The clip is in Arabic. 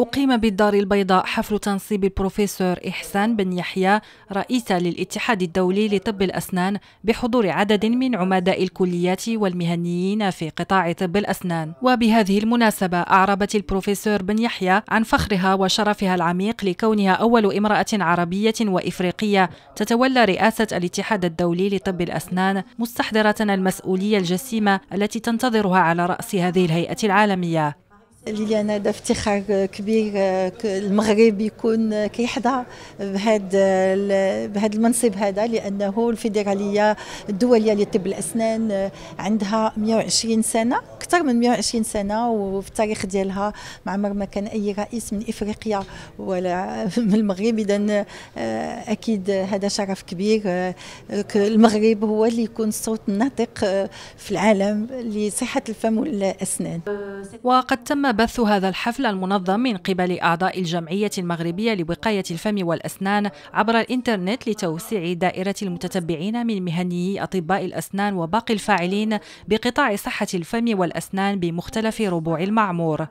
أقيم بالدار البيضاء حفل تنصيب البروفيسور إحسان بن يحيى رئيسا للاتحاد الدولي لطب الأسنان بحضور عدد من عمداء الكليات والمهنيين في قطاع طب الأسنان. وبهذه المناسبة أعربت البروفيسور بن يحيى عن فخرها وشرفها العميق لكونها أول امرأة عربية وإفريقية تتولى رئاسة الاتحاد الدولي لطب الأسنان مستحضرة المسؤولية الجسيمة التي تنتظرها على رأس هذه الهيئة العالمية. لي أنا افتخار كبير المغرب يكون كيحظى بهذا بهذا المنصب هذا لأنه الفيدرالية الدولية لطب الأسنان عندها 120 سنة أكثر من 120 سنة وفي التاريخ ديالها ما عمر ما كان أي رئيس من إفريقيا ولا من المغرب. اذا أكيد هذا شرف كبير المغرب هو اللي يكون الصوت الناطق في العالم لصحة الفم والأسنان. وقد تم بث هذا الحفل المنظم من قبل أعضاء الجمعية المغربية لوقاية الفم والأسنان عبر الإنترنت لتوسيع دائرة المتتبعين من مهنيي أطباء الأسنان وباقي الفاعلين بقطاع صحة الفم والأسنان بمختلف ربوع المعمور.